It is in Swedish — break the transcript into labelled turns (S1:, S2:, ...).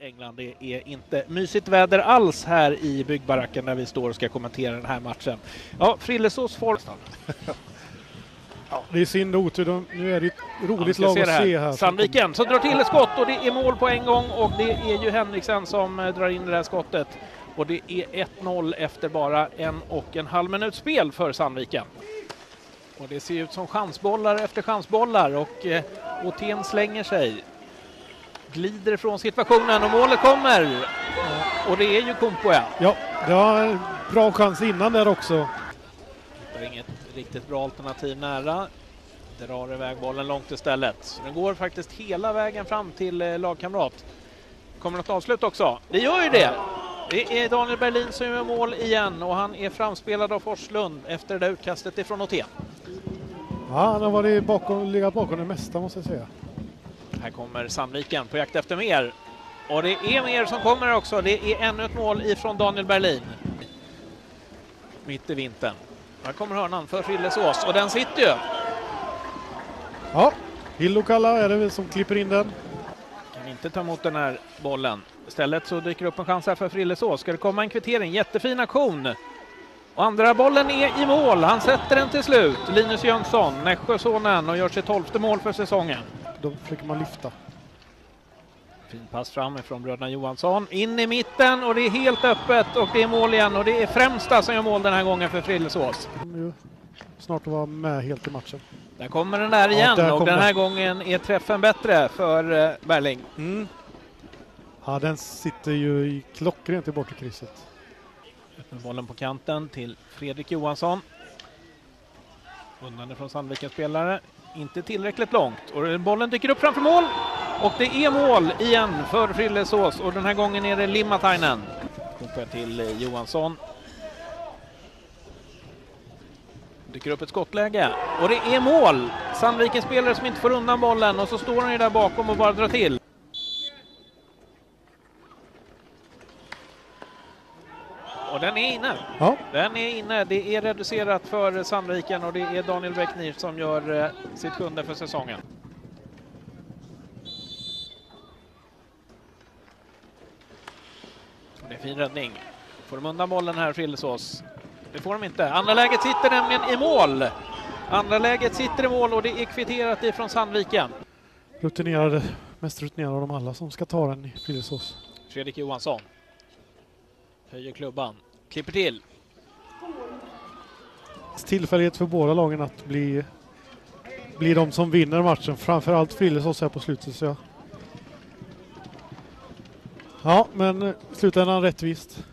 S1: England. Det är inte mysigt väder alls här i byggbaracken där vi står och ska kommentera den här matchen. Ja, Frillesås får...
S2: Ja, det är synd och otur. Nu är det ett
S1: Ja,
S2: roligt
S1: ska
S2: lag
S1: se
S2: att
S1: här.
S2: se här.
S1: Sandviken som drar till ett skott och det är mål på en gång och det är ju Henriksen som eh, drar in det här skottet. Och det är 1-0 efter bara en och en halv minut spel för Sandviken. Och det ser ut som chansbollar efter chansbollar och eh, slänger sig. Glider från situationen och målet kommer. Och det är ju Kumpoja.
S2: Ja, det var en bra chans innan där också.
S1: Det är inget riktigt bra alternativ nära. Drar iväg bollen långt istället. Så den går faktiskt hela vägen fram till eh, lagkamrat. Kommer något avslut också? Det gör ju det! Det är Daniel Berlin som gör mål igen och han är framspelad av Forslund efter det där utkastet ifrån Åtén.
S2: Ja, han har varit bakom, legat bakom det mesta måste jag säga.
S1: Här kommer Sandviken på jakt efter mer. Och det är mer som kommer också. Det är ännu ett mål ifrån Daniel Berlin. Mitt i vintern. Här kommer hörnan för Frillesås och den sitter ju.
S2: Ja, Hillokalla är det som klipper in den.
S1: Kan inte ta emot den här bollen. Istället så dyker upp en chans här för Frillesås. Ska det komma en kvittering? Jättefin aktion. Och andra bollen är i mål. Han sätter den till slut. Linus Jönsson, Nässjösonen och gör sitt tolfte mål för säsongen.
S2: Då försöker man lyfta.
S1: Fin pass fram ifrån bröderna Johansson. In i mitten och det är helt öppet och det är mål igen och det är Främsta som gör mål den här gången för Frillesås.
S2: snart att vara med helt i matchen.
S1: Där kommer den där
S2: Ja,
S1: igen
S2: där
S1: och den här
S2: den.
S1: gången är träffen bättre för eh, Berling.
S2: Ja, den sitter ju i klockrent i bortre krysset.
S1: Bollen på kanten till Fredrik Johansson. Undan från Sandvikens spelare. Inte tillräckligt långt. Och bollen dyker upp framför mål. Och det är mål igen för Frillesås. Och den här gången är det Limmatainen. Uppe till eh, Johansson. Dyker upp ett skottläge. Och det är mål! Sandvikens spelare som inte får undan bollen. Och så står han ju där bakom och bara drar till. Och den är inne.
S2: Ja,
S1: Den är inne. Det är reducerat för Sandviken och det är Daniel Bäcknir som gör eh, sitt sjunde för säsongen. Och det är fin räddning. Får de undan bollen här, Frillesås? Det får de inte. Andra läget sitter nämligen i mål. Andra läget sitter i mål och det är kvitterat ifrån Sandviken.
S2: rutinerade, mest rutinerade av dem alla som ska ta den i Frillesås.
S1: Fredrik Johansson. Höjer klubban. Klipper till.
S2: Tillfällighet för båda lagen att bli, bli de som vinner matchen. Framförallt Frillesås här på slutet. Så ja. Ja, men slutändan rättvist.